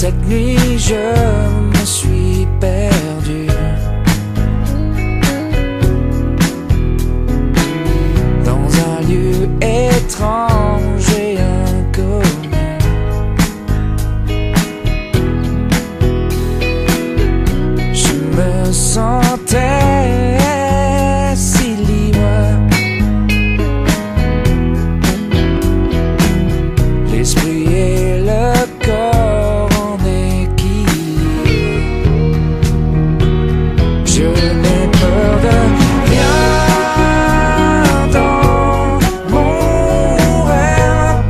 Cette nuit je me suis Je n'ai peur de rien dans mon rêve.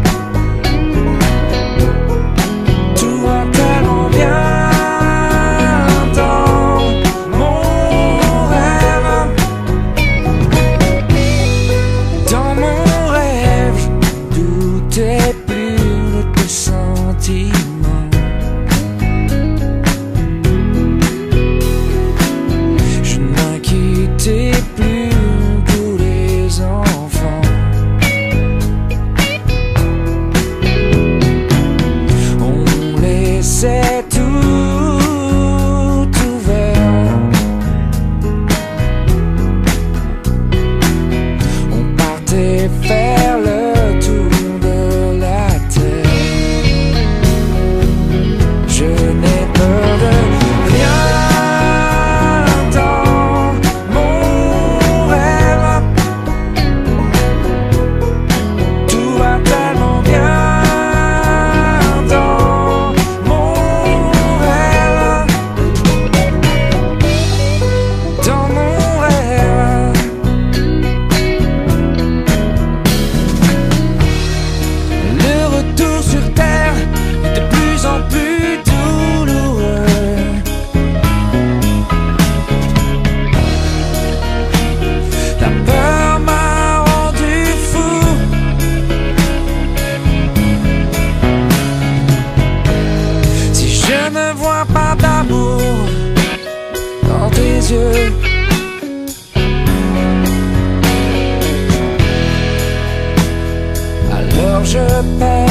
Tout va tellement bien dans mon rêve. Dans mon rêve, je doutais plus de tes sentiments faith. je perds.